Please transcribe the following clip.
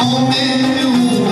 o meu